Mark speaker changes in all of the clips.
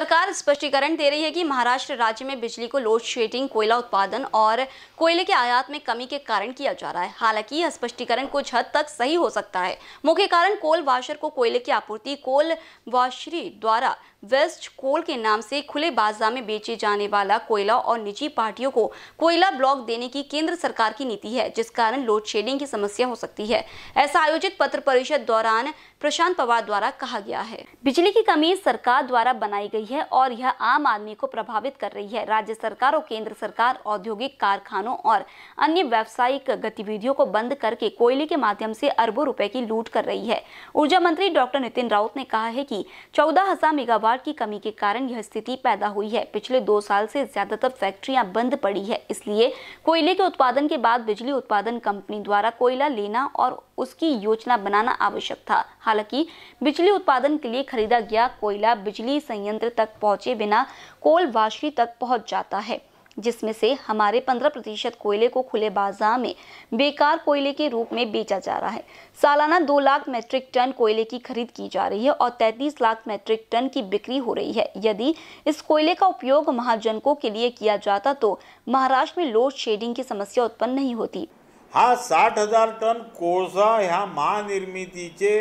Speaker 1: सरकार स्पष्टीकरण दे रही है कि महाराष्ट्र राज्य में बिजली को लोड शेडिंग, कोयला उत्पादन और कोयले के आयात में कमी के कारण किया जा रहा है। हालाँकि यह स्पष्टीकरण कुछ हद तक सही हो सकता है। मुख्य कारण कोल वाशर को कोयले की आपूर्ति, कोल वाशरी द्वारा वेस्ट कोल के नाम से खुले बाज़ार में बेचे जाने वाला कोयला और निजी पार्टियों को कोयला ब्लॉक देने की केंद्र सरकार की नीति है, जिस कारण लोड शेडिंग की समस्या हो सकती है। ऐसा आयोजित पत्र परिषद दौरान प्रशांत पवार द्वारा कहा गया है। बिजली की कमी सरकार द्वारा बनाई गई है और यह आम आदमी को प्रभावित कर रही है। राज्य सरकार और केंद्र सरकार औद्योगिक कारखानों और अन्य व्यावसायिक गतिविधियों को बंद करके कोयले के माध्यम से अरबों रुपए की लूट कर रही है। ऊर्जा मंत्री डॉक्टर नितिन राउत ने कहा है की चौदह हज़ार मेगावाट की कमी के कारण यह स्थिति पैदा हुई है। पिछले दो साल से ज़्यादातर फैक्ट्रियाँ बंद पड़ी है, इसलिए कोयले के उत्पादन के बाद बिजली उत्पादन कंपनी द्वारा कोयला लेना और उसकी योजना बनाना आवश्यक था। हालाँकि बिजली उत्पादन के लिए खरीदा गया कोयला बिजली संयंत्र तक पहुँचे बिना कोल वाशी तक पहुँच जाता है। जिसमें से हमारे 15 प्रतिशत कोयले को खुले बाज़ार में बेकार कोयले के रूप में बेचा जा रहा है। सालाना दो लाख मैट्रिक टन कोयले की खरीद की जा रही है और 33 लाख मैट्रिक टन की बिक्री हो रही है। यदि इस कोयले का उपयोग महाजनकों के लिए किया जाता तो महाराष्ट्र में लोड शेडिंग की समस्या उत्पन्न नहीं होती।
Speaker 2: हा, साठ हज़ार टन कोळसा ह्या महानिर्मितीचे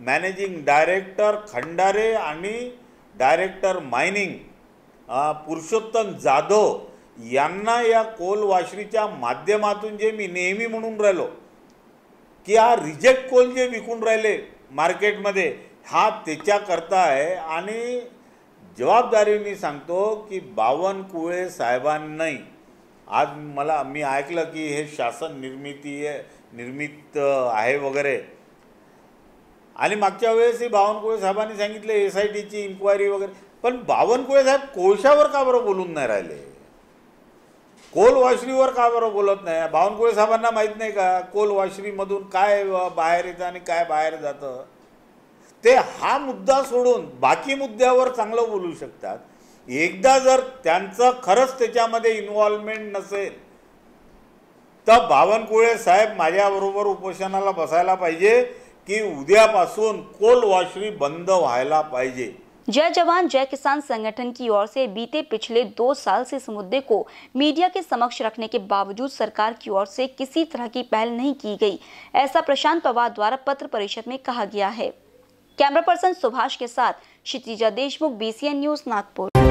Speaker 2: managing director Khandare director mining Purushottam Jadhav यांना या कोल वाशरीच्या माध्यमातून जे मी नेहमी म्हणून राहिलो की हा रिजेक्ट कोल जे विकून राहिले मार्केटमध्ये हा त्याच्याकरता आहे. आणि जबाबदारीने सांगतो की बावनकुळे साहेबांनाही आज मला मी ऐकलं की हे शासन निर्मिती आहे निर्मित आहे वगैरे. आणि मागच्या वेळेसही बावनकुळे साहेबांनी सांगितले एस आय टीची इन्क्वायरी वगैरे. पण बावनकुळे साहेब कोळशावर का बरं बोलून नाही राहिले? कोल वाशरीवर का बरं बोलत नाही? बावनकुळे साहेबांना माहीत नाही का? कोल वाशरीमधून काय बाहेर येतं आणि काय बाहेर जातं? ते हा मुद्दा सोडून बाकी मुद्द्यावर चांगलं बोलू शकतात. एकदा जर त्यांचं खरंच त्याच्यामध्ये इन्व्हॉल्वमेंट नसेल तर बावनकुळे साहेब माझ्याबरोबर उपोषणाला बसायला पाहिजे की उद्यापासून कोल वाशरी बंद व्हायला पाहिजे.
Speaker 1: जय जवान, जय किसान संगठन की ओर से बीते पिछले दो साल से इस मुद्दे को मीडिया के समक्ष रखने के बावजूद सरकार की ओर से किसी तरह की पहल नहीं की गई, ऐसा प्रशांत पवार द्वारा पत्र परिषद में कहा गया है। कैमरा पर्सन सुभाष के साथ क्षितिजा देशमुख बीसीएन न्यूज़ नागपुर।